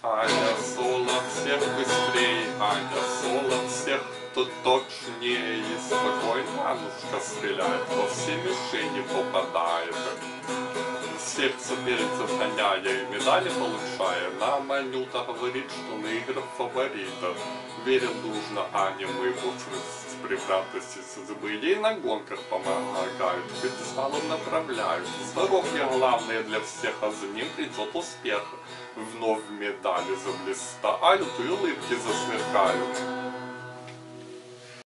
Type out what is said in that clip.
Аня Соло всех быстрее, Аня Соло всех тут точнее. И спокойно Анушка стреляет, во все мишени попадает. Всех соперницев гоняя и медали получая, нам Анюта говорит, что на играх фаворита. Верен нужно Ане мы с превратности судьбы. Ей на гонках помогают, пьедесталом направляют. Здоровье главное для всех, а за ним придет успех. Вновь медали заблистают и улыбки засверкают.